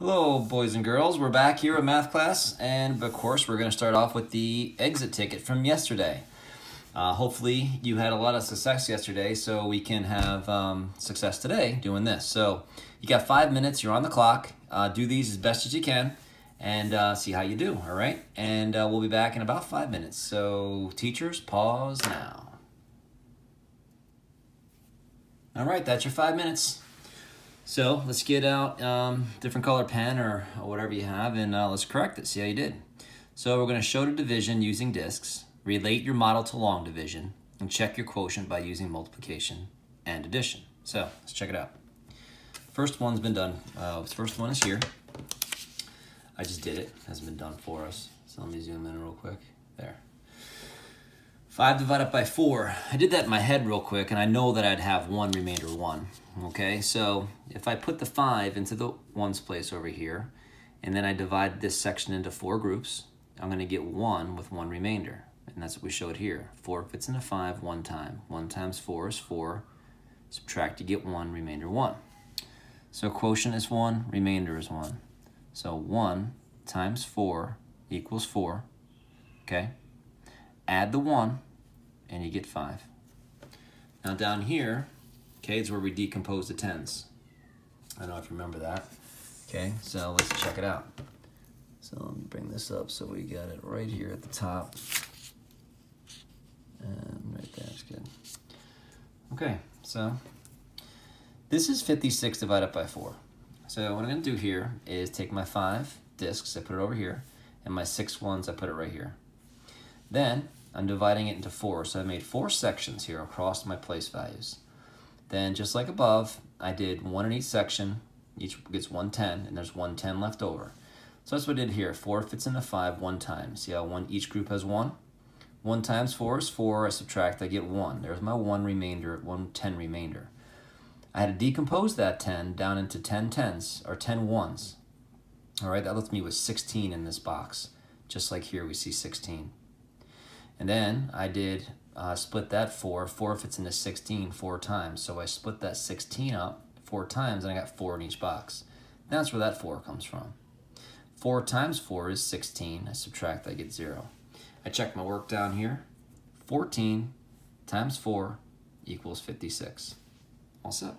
Hello, boys and girls. We're back here at math class, and of course, we're going to start off with the exit ticket from yesterday. Uh, hopefully, you had a lot of success yesterday, so we can have um, success today doing this. So, you got five minutes, you're on the clock. Uh, do these as best as you can and uh, see how you do, all right? And uh, we'll be back in about five minutes. So, teachers, pause now. All right, that's your five minutes. So let's get out um, different color pen or, or whatever you have and uh, let's correct it, see how you did. So we're going to show the division using discs, relate your model to long division, and check your quotient by using multiplication and addition. So let's check it out. First one's been done. Uh, first one is here. I just did it. it. Hasn't been done for us. So let me zoom in real quick. There. 5 divided by 4. I did that in my head real quick, and I know that I'd have 1 remainder 1. Okay, so if I put the 5 into the 1's place over here, and then I divide this section into four groups, I'm going to get 1 with 1 remainder. And that's what we showed here. 4 fits into 5 one time. 1 times 4 is 4. Subtract, you get 1, remainder 1. So quotient is 1, remainder is 1. So 1 times 4 equals 4. Okay? Add the 1, and you get 5. Now down here, okay, is where we decompose the tens. I don't know if you remember that. Okay, so let's check it out. So let me bring this up so we got it right here at the top. And right there, that's good. Okay, so this is 56 divided by 4. So what I'm going to do here is take my 5 discs, I put it over here, and my 6 ones, I put it right here. Then I'm dividing it into four. So I made four sections here across my place values. Then just like above, I did one in each section. Each gets 110, and there's 110 left over. So that's what I did here. Four fits into five one time. See how one each group has one? One times four is four. I subtract, I get one. There's my one remainder, one 10 remainder. I had to decompose that 10 down into 10 tens, or 10 ones. All right, that left me with 16 in this box. Just like here, we see 16. And then I did uh, split that four. Four fits into 16 four times. So I split that 16 up four times and I got four in each box. That's where that four comes from. Four times four is 16. I subtract, I get zero. I check my work down here. 14 times four equals 56. All set.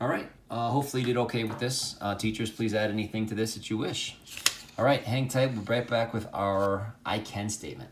All right, uh, hopefully you did okay with this. Uh, teachers, please add anything to this that you wish. All right, hang tight. We'll be right back with our I can statement.